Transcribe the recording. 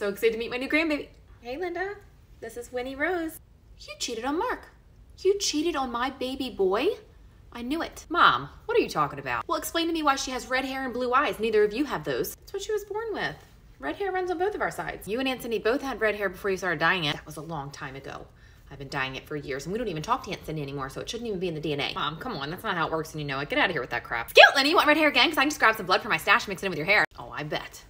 So excited to meet my new grandbaby. Hey, Linda. This is Winnie Rose. You cheated on Mark. You cheated on my baby boy? I knew it. Mom, what are you talking about? Well, explain to me why she has red hair and blue eyes. Neither of you have those. That's what she was born with. Red hair runs on both of our sides. You and Aunt both had red hair before you started dyeing it. That was a long time ago. I've been dyeing it for years, and we don't even talk to Aunt Cindy anymore, so it shouldn't even be in the DNA. Mom, come on, that's not how it works, and you know it. Get out of here with that crap. Scout, Lenny, you want red hair again? Because I can just grab some blood from my stash and mix it in with your hair. Oh, I bet.